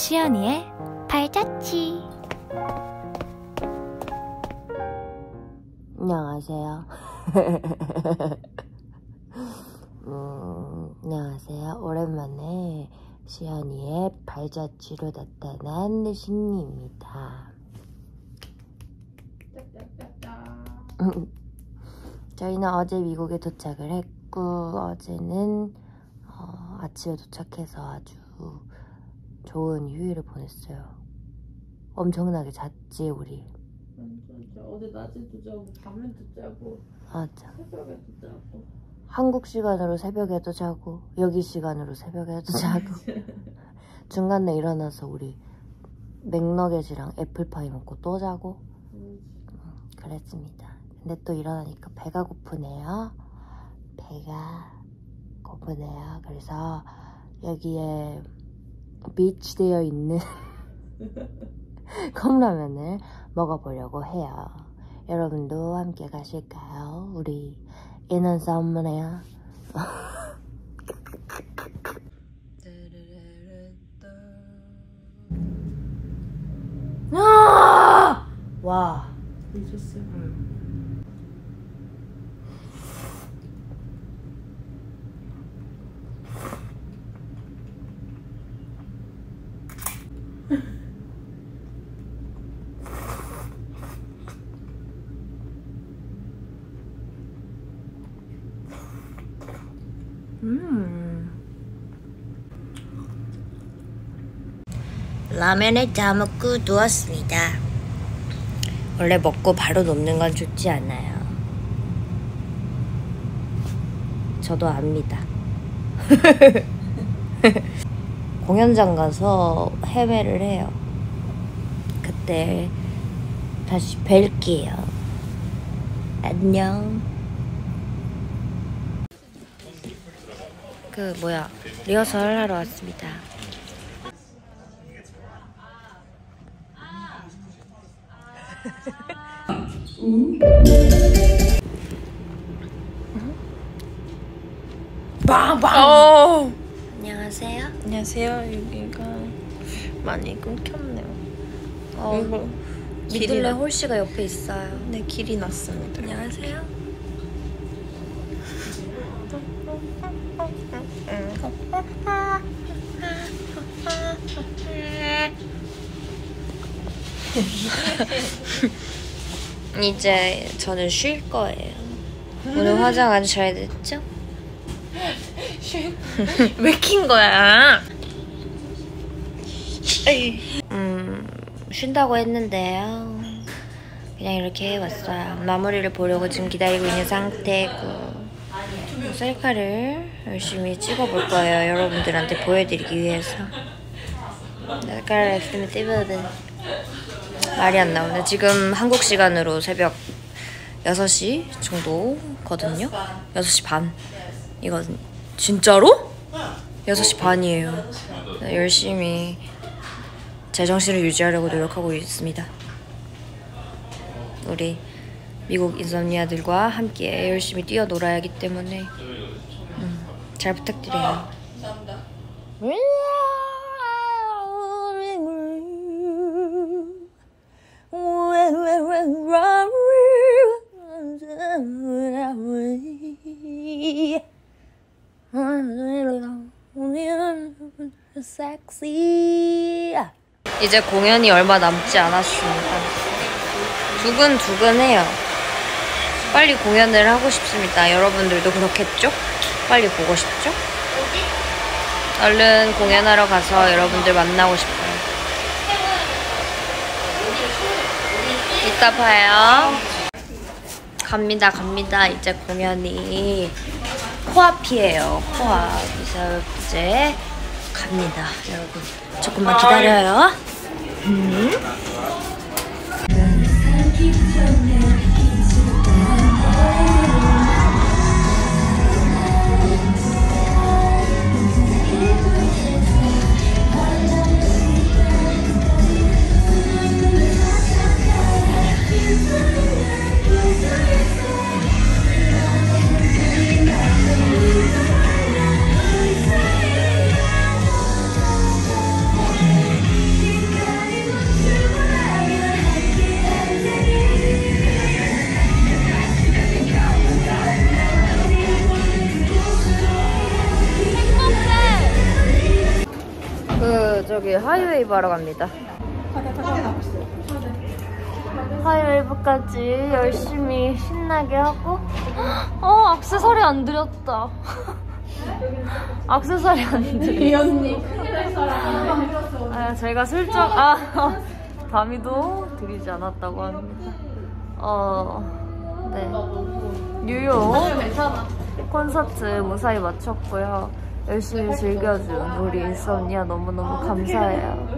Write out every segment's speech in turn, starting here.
시연이의 발자취 안녕하세요. 음, 안녕하세요. 오랜만에 시연이의 발자취로 나타난 신입니다. 저희는 어제 미국에 도착을 했고 어제는 어, 아침에 도착해서 아주 좋은 휴일을 보냈어요. 엄청나게 잤지 우리. 진짜 어제 낮에도 자고 밤에도 자고 맞아. 새벽에도 자고 한국 시간으로 새벽에도 자고 여기 시간으로 새벽에도 자고 중간에 일어나서 우리 맥너겟이랑 애플파이 먹고 또 자고 음, 그랬습니다. 근데 또 일어나니까 배가 고프네요. 배가 고프네요. 그래서 여기에 비치되어 있는 컵라면을 먹어보려고 해요. 여러분도 함께 가실까요? 우리 인원 싸움이네요. 와. 미쳤어요 음. 라면을 다 먹고 누웠습니다. 원래 먹고 바로 눕는 건 좋지 않아요. 저도 압니다. 공연장 가서 해외를 해요. 그때 다시 뵐게요. 안녕. 그 뭐야 리허설 하러 왔습니다. 어. 안녕하세요. 안녕하세요 여기가 많이 끊겼네요 어, 이거 미들레 나- 홀씨가 옆에 있어요. 네 길이 났습니다 안녕하세요. 이제 저는 쉴 거예요. 오늘 화장 아주 잘 됐죠? 왜킨 거야 음, 쉰다고 했는데요. 그냥 이렇게 해왔어요. 마무리를 보려고 지금 기다리고 있는 상태고. 셀카를 열심히 찍어볼 거예요. 여러분들한테 보여드리기 위해서. 셀카를 열심히 찍어야 말이 안 나오네. 지금 한국 시간으로 새벽 6시 정도거든요. 6시 반. 이거든. 진짜로? 6시 반이에요. 네, 열심히 제정신을 유지하려고 노력하고 있습니다. 우리 미국 인썸니아들과 함께 열심히 뛰어놀아야 하기 때문에 음, 잘 부탁드려요. 섹시 이제 공연이 얼마 남지 않았습니다. 두근두근해요. 빨리 공연을 하고 싶습니다. 여러분들도 그렇겠죠? 빨리 보고 싶죠? 얼른 공연하러 가서 여러분들 만나고 싶어요. 이따 봐요. 갑니다, 갑니다. 이제 공연이 코앞이에요. 코앞. 그래서 이제 갑니다, 여러분. 조금만 기다려요. 라 이브 하러 갑니다. 화요일부까지 열심히 신나게 하고 어 액세서리 안 드렸다. 액세서리 안 언니. 아, 제가 슬쩍 아 밤이도 드리지 않았다고 합니다. 어, 네. 뉴욕 콘서트 무사히 마쳤고요. 열심히 즐겨준 우리 인썸니아 너무너무 감사해요.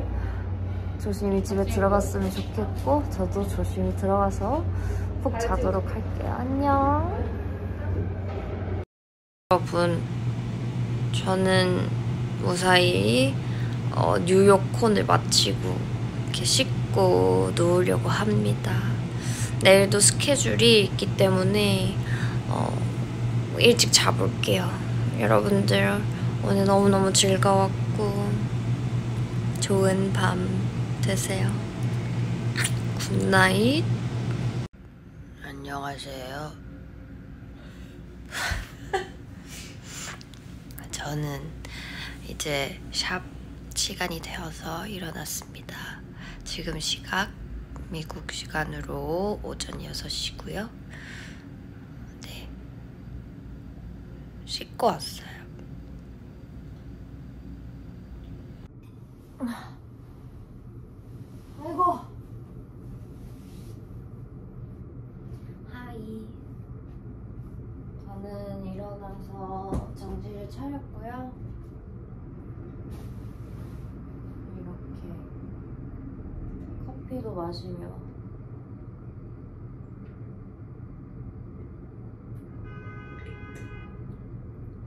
조심히 집에 들어갔으면 좋겠고 저도 조심히 들어가서 푹 자도록 할게요. 안녕. 여러분, 저는 무사히 어, 뉴욕 콘을 마치고 이렇게 씻고 누우려고 합니다. 내일도 스케줄이 있기 때문에 어, 일찍 자볼게요. 여러분들 오늘 너무너무 즐거웠고 좋은 밤 되세요. Good night. 안녕하세요. 저는 이제 샵 시간이 되어서 일어났습니다. 지금 시각 미국 시간으로 오전 6시고요. 네. 씻고 왔어요. 아이고. 하이. 저는 일어나서 정신을 차렸고요. 이렇게 커피도 마시며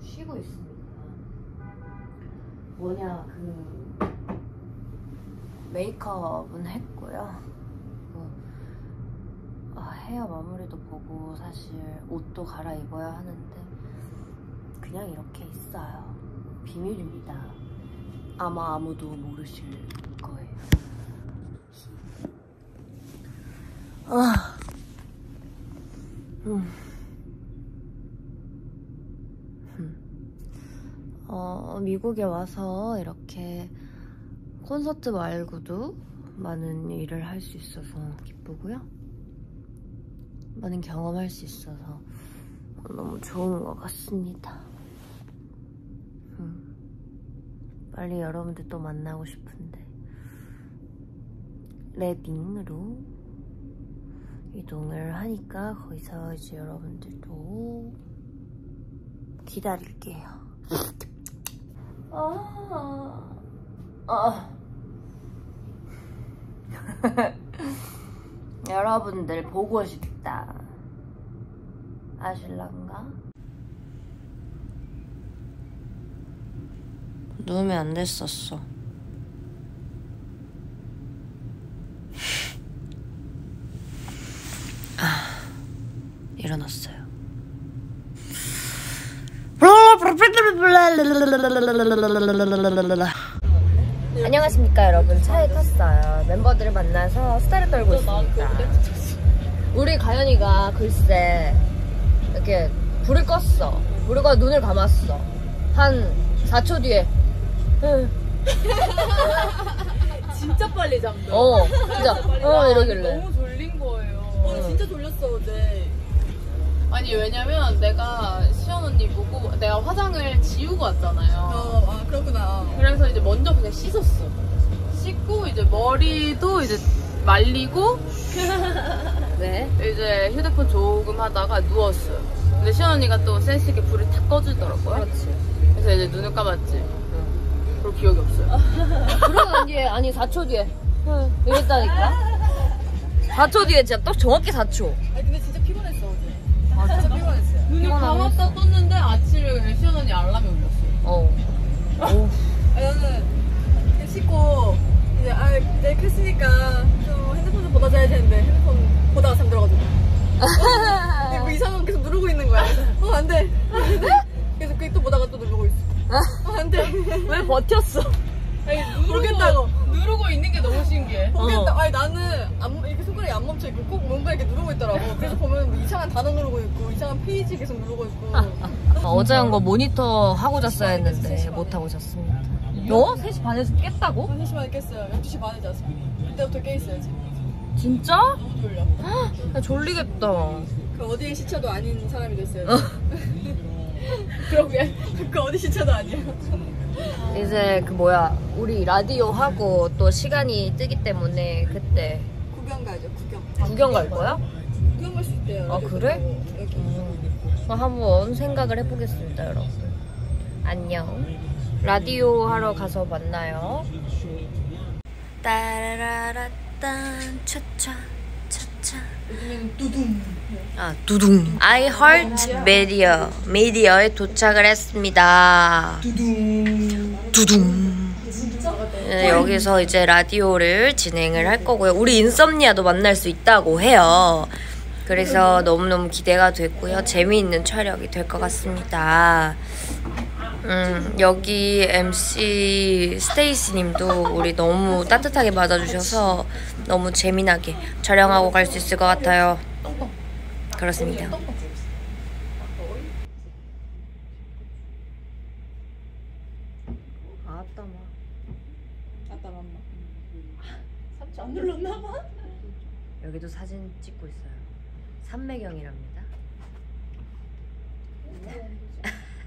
쉬고 있습니다. 뭐냐 그 메이크업은 했고요. 그, 아, 헤어 마무리도 보고 사실 옷도 갈아입어야 하는데 그냥 이렇게 있어요. 비밀입니다. 아마 아무도 모르실 거예요. 아, 음. 음. 어, 미국에 와서 이렇게 콘서트 말고도 많은 일을 할 수 있어서 기쁘고요. 많은 경험할 수 있어서 너무 좋은 것 같습니다. 음. 빨리 여러분들 또 만나고 싶은데 레딩으로 이동을 하니까 거기서 이제 여러분들도 기다릴게요. 아, 아. 여러분들 보고 싶다. 아실란가? 누우면 안 됐었어. 아, 일어났어요. 안녕하십니까 여러분. 차에 탔어요. 멤버들을 만나서 수다를 떨고 있습니다. 우리 가연이가 글쎄 이렇게 불을 껐어. 불을 꺼 눈을 감았어. 한 4초 뒤에. 진짜 빨리 잠들. 어 진짜. 어 이러길래. 너무 졸린 거예요. 어, 진짜 졸렸어 어제. 아니 왜냐면 내가 시연 언니 보고 내가 화장을 지우고 왔잖아요. 어, 아, 그렇구나. 그래서 이제 먼저 그냥 씻었어. 씻고 이제 머리도 이제 말리고 네 이제 휴대폰 조금 하다가 누웠어요. 근데 시연 언니가 또 센스 있게 불을 탁 꺼주더라고요. 그렇지 그래서 이제 눈을 감았지. 그리고 기억이 없어요. 그러고 난 뒤에 아니 4초 뒤에 이랬다니까 4초 뒤에 진짜 딱 정확히 4초 아니, 근데 진짜 피곤하긴 감았다 떴는데 아침에 시연 언니 알람이 울렸어요. 어 오. 아, 나는 이제 씻고, 이제, 아, 내일 켰으니까 좀 핸드폰 좀 보다 자야 되는데, 핸드폰 보다가 잠들어가지고. 어? 뭐 이상한 거 계속 누르고 있는 거야. 어, 안 돼. 안 돼. 그래서 그게 또 보다가 또 누르고 있어. 어, 안 돼. 왜 버텼어 아니, 모르겠다고. 있는 게 너무 신기해. 모르겠다. 아니, 나는 안, 이렇게 손가락이 안 멈춰 있고 꼭 뭔가 이렇게 누르고 있더라고. 그래서 보면 뭐 이상한 단어 누르고 있고, 이상한 페이지 계속 누르고 있고. 어제 한 거 모니터 하고 잤어야 했는데 못 하고 잤습니다 너 3시 반에서 깼다고? 한 3시 반에 깼어요. 12시 반에 잤어. 그때부터 깨 있어야지. 진짜? 너무 졸려. 나 졸리겠다. 그 어디의 시차도 아닌 사람이 됐어요. 그러게. 그 어디 시차도 아니야. 이제 그 뭐야 우리 라디오 하고 또 시간이 뜨기 때문에 그때 구경 가죠, 구경. 구경 갈 거야? 구경 갈 수 있대요. 아, 그래? 여기. 그럼 한번 생각을 해보겠습니다 여러분 안녕 라디오 하러 가서 만나요 따라라라 딴 차차 차차 요즘에는 두둥. 아 두둥 I heart media 미디어에 도착을 했습니다 두둥. 두둥 네, 여기서 이제 라디오를 진행을 할 거고요. 우리 인썸니아도 만날 수 있다고 해요. 그래서 너무너무 기대가 됐고요. 재미있는 촬영이 될 것 같습니다. 음, 여기 MC 스테이시 님도 우리 너무 따뜻하게 맞아주셔서 너무 재미나게 촬영하고 갈 수 있을 것 같아요. 그렇습니다. 아따 마. 아따 맘마. 삼촌 안 눌렀나 봐? 여기도 사진 찍고 있어요. 삼매경이랍니다.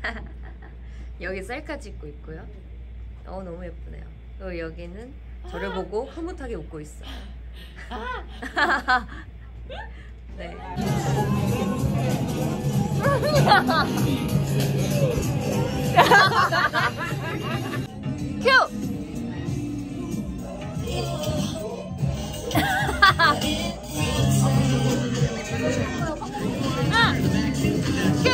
여기 셀카 찍고 있고요. 어 너무 예쁘네요. 그리고 여기는 저를 보고 흐뭇하게 웃고 있어요. 네. 큐! 큐!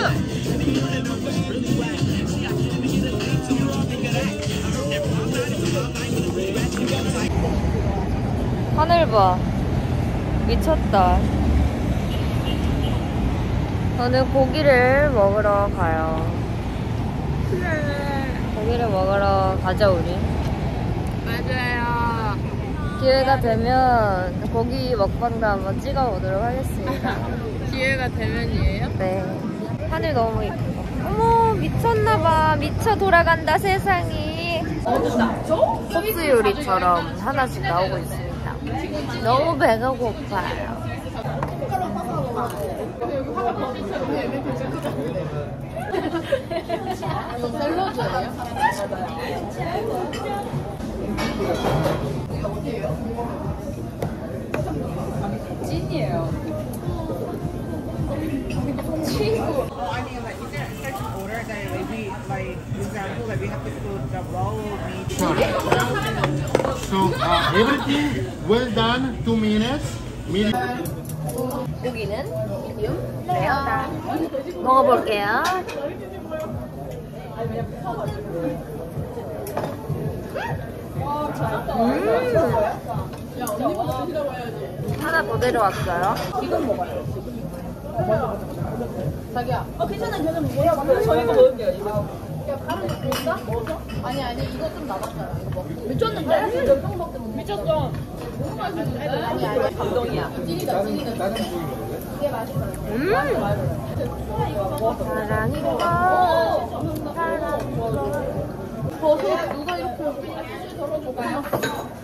하늘 봐. 미쳤다. 저는 고기를 먹으러 가요. 고기를 먹으러 가자, 우리. 맞아요. 기회가 되면 고기 먹방도 한번 찍어보도록 하겠습니다. 기회가 되면이에요? 네. 하늘 너무 이쁘다. 어머, 미쳤나봐. 미쳐 돌아간다, 세상이. 소스 요리처럼 하나씩 나오고 있습니다. 너무 배가 고파요. Roll meat So uh, everything well done, two minutes. Medium. 고기는 레어다. 먹어볼게요. 음. 하나 더 데려왔어요. 아니 아니 이거 좀 남았잖아. 이거 먹. 미쳤는데? 몇병 먹면 미쳤어. 아니 아니 감동이야. 찐이다 찐이다. 음. 버섯 누가 이렇게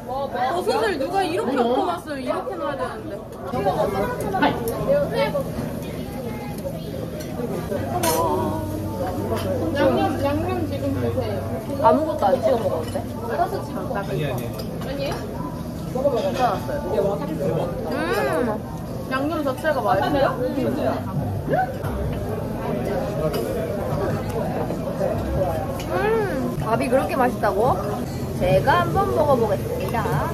버섯을 누가 이렇게 엎어놨어요? 이렇게 놔야 되는데. 양념 양념 지금 드세요. 아무것도 안 찍어 먹어도 돼? 버섯 잠깐. 아니에요? 음. 양념 자체가 맛있어요? 음. 밥이 그렇게 맛있다고? 제가 한번 먹어보겠습니다.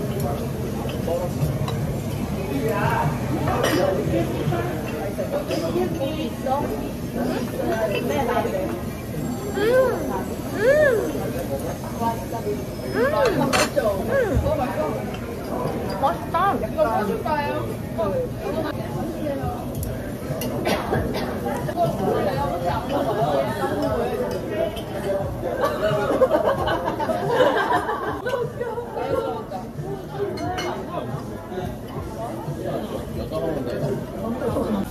음. 음. 음. 맛있다.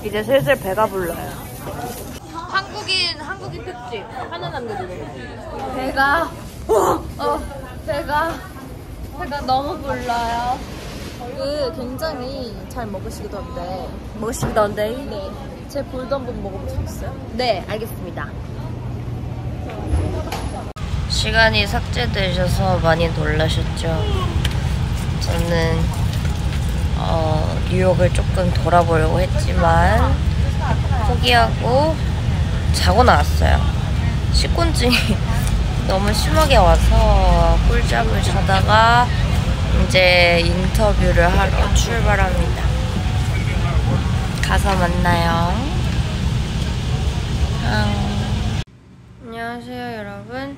이제 슬슬 배가 불러요. 한국인 한국인 특집 하나 남겨두고 배가 어, 어 배가 배가 너무 불러요. 그 굉장히 잘 먹으시던데. 멋있던데. 네. 제 볼도 한번 먹어보시겠어요? 네, 알겠습니다. 시간이 삭제되셔서 많이 놀라셨죠? 저는 어, 뉴욕을 조금 돌아보려고 했지만 포기하고 자고 나왔어요. 식곤증이 너무 심하게 와서 꿀잠을 자다가 이제 인터뷰를 하러 출발합니다. 가서 만나요. 아. 안녕하세요, 여러분.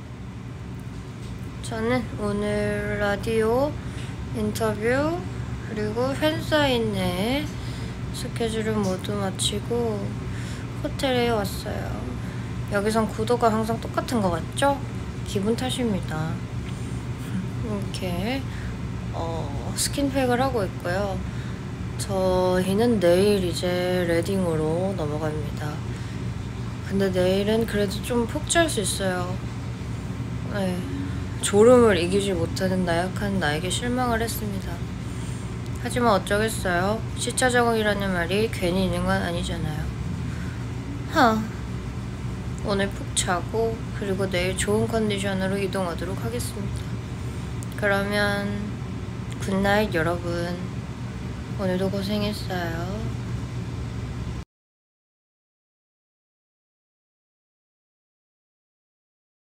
저는 오늘 라디오 인터뷰 그리고 팬사인회 스케줄을 모두 마치고 호텔에 왔어요. 여기선 구도가 항상 똑같은 것 같죠? 기분 탓입니다. 이렇게 어, 스킨팩을 하고 있고요. 저희는 내일 이제 레딩으로 넘어갑니다. 근데 내일은 그래도 좀푹잘수 있어요. 네. 졸음을 이기지 못하는 나약한 나에게 실망을 했습니다. 하지만 어쩌겠어요. 시차 적응이라는 말이 괜히 있는 건 아니잖아요. 하. 오늘 푹 자고 그리고 내일 좋은 컨디션으로 이동하도록 하겠습니다. 그러면 good night 여러분. 오늘도 고생했어요.